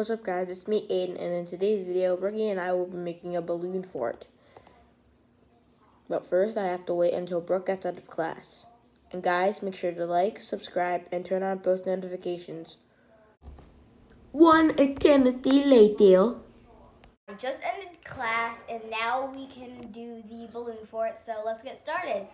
What's up guys, it's me Aiden and in today's video Brookie and I will be making a balloon fort. But first I have to wait until Brooke gets out of class. And guys, make sure to like, subscribe, and turn on post notifications. One eternity later. I just ended class and now we can do the balloon fort, so let's get started.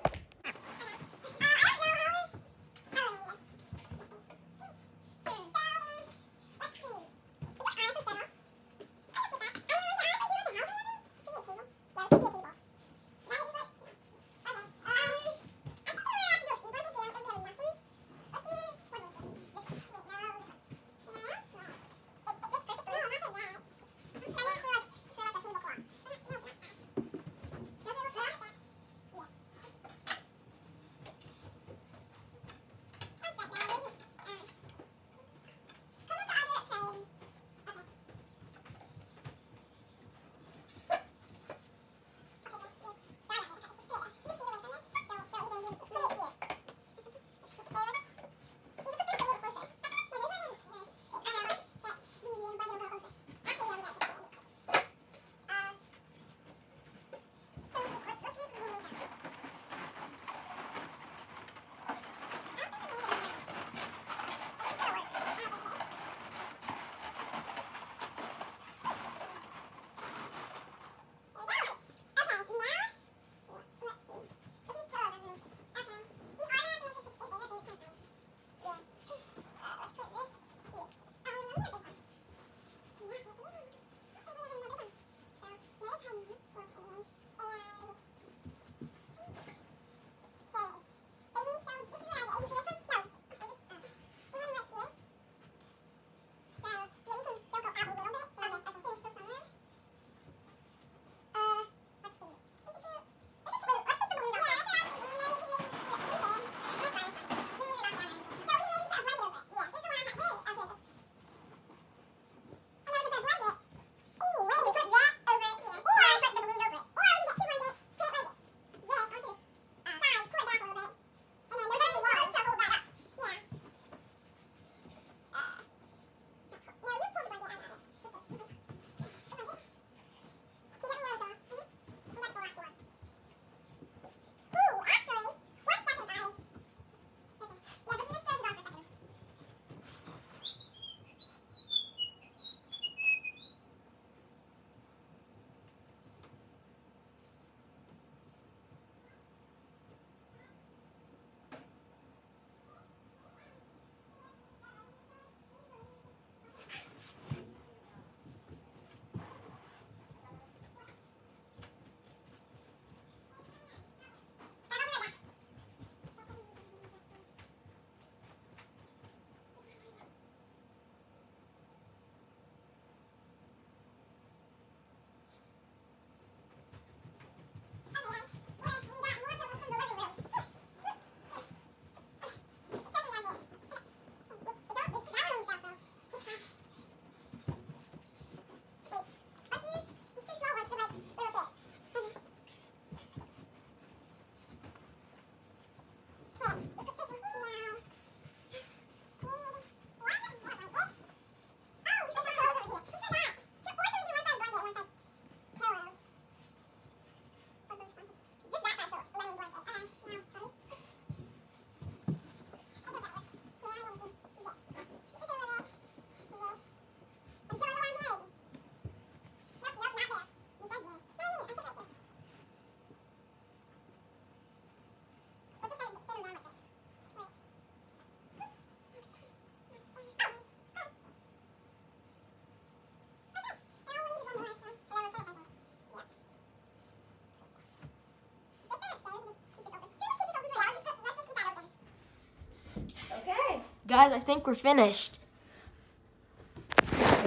Guys, I think we're finished.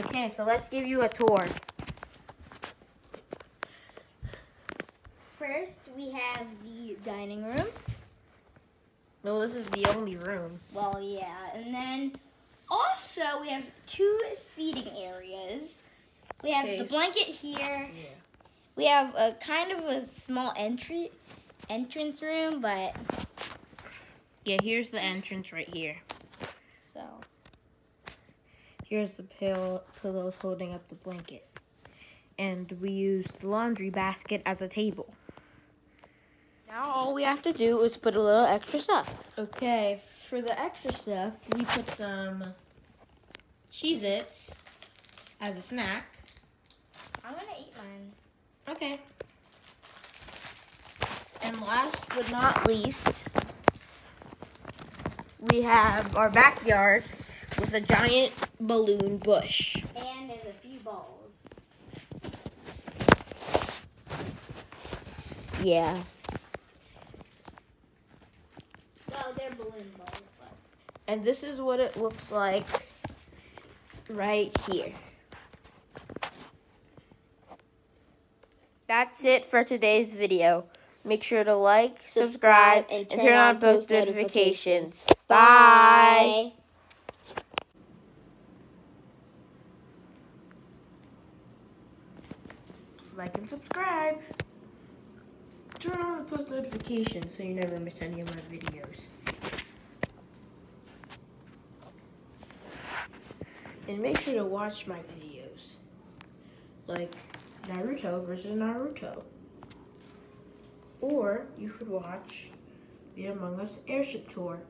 Okay, so let's give you a tour. First, we have the dining room. No, this is the only room. Well, yeah. And then also we have two seating areas. We have okay. the blanket here. Yeah. We have a kind of a small entry entrance room, but yeah, here's the entrance right here. Here's the pill pillows holding up the blanket. And we used the laundry basket as a table. Now all we have to do is put a little extra stuff. Okay, for the extra stuff, we put some Cheez-Its as a snack. I want to eat mine. Okay. And last but not least, we have our backyard with a giant balloon bush. And there's a few balls. Yeah. Well, they're balloon balls, but. And this is what it looks like right here. That's it for today's video. Make sure to like, subscribe, and turn, on post notifications. Bye. Like and subscribe. Turn on the post notifications so you never miss any of my videos. And make sure to watch my videos. Like Naruto versus Naruto. Or you could watch the Among Us Airship Tour.